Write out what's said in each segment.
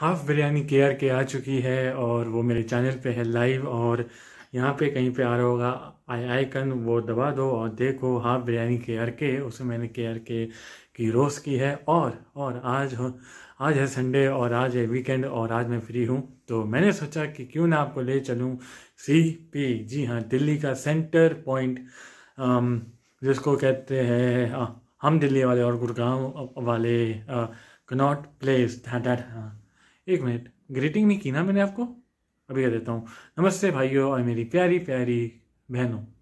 Half biryani care के आ चुकी है और वो मेरे चैनल पे है लाइव और यहाँ पे कहीं पे आ रहा होगा आई आइकन, वो दबा दो और देखो हाफ़ बिरयानी केयर के उसमें मैंने केयर के की रोस्ट की है और और आज हो, आज है संडे और आज है वीकेंड और आज मैं फ्री हूँ। तो मैंने सोचा कि क्यों ना आपको ले चलूँ सी पी जी हाँ दिल्ली का सेंटर पॉइंट जिसको कहते हैं हम दिल्ली वाले और गुड़गांव वाले कनॉट प्लेस दैट दैट हाँ। एक मिनट ग्रीटिंग नहीं की ना मैंने आपको? अभी कह देता हूँ। नमस्ते भाइयों, और मेरी प्यारी प्यारी बहनों।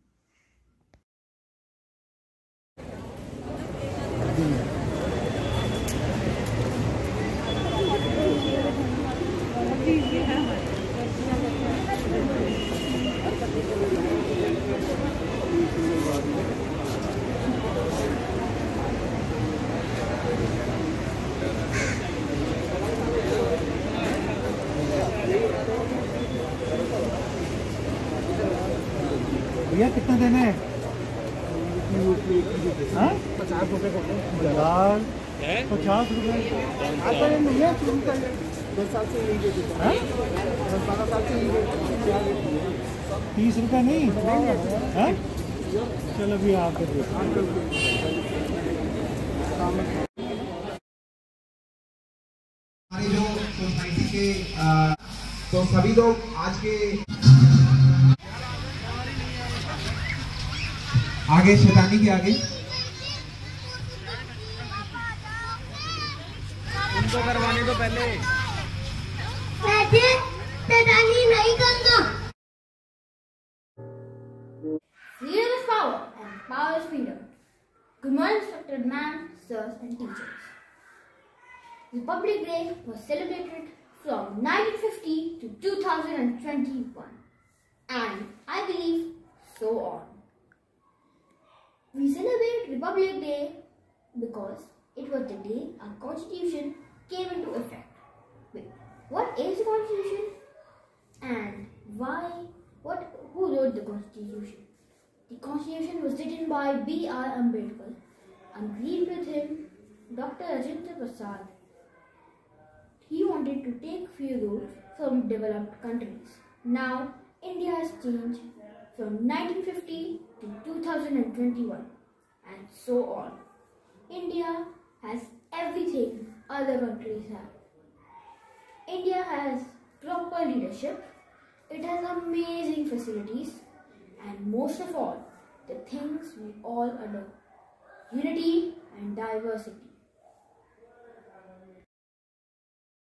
भैया, कितना देना है? हाँ? पचास नहीं है तीस रुपए नहीं? चलो, अभी आप जो सोसाइटी के तो सभी लोग आज के आगे शैतानी के आगे उनको करवाने दो पहले शैतानी नहीं करना Freedom is power and power is freedom. Good morning, respected man, sirs and teachers. Republic Day was celebrated from 1950 to 2021 and I believe so on. We celebrate Republic Day because it was the day our constitution came into effect. Wait, what is the constitution? And why? What? Who wrote the constitution? The constitution was written by B.R. Ambedkar. Agreed with him, Dr. Rajendra Prasad. He wanted to take few rules from developed countries. Now, India has changed from 1950 to 2021 and so on. India has everything other countries have. India has proper leadership, it has amazing facilities, and most of all, the things we all adore unity and diversity.